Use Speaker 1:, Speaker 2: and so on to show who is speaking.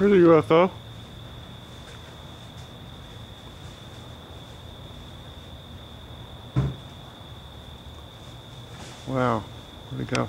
Speaker 1: Here's a UFO. Wow, where'd it go?